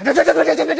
Gracias.